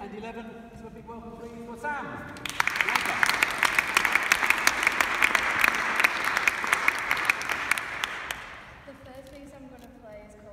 and 11. So a big welcome please for Sam. The first piece I'm going to play is called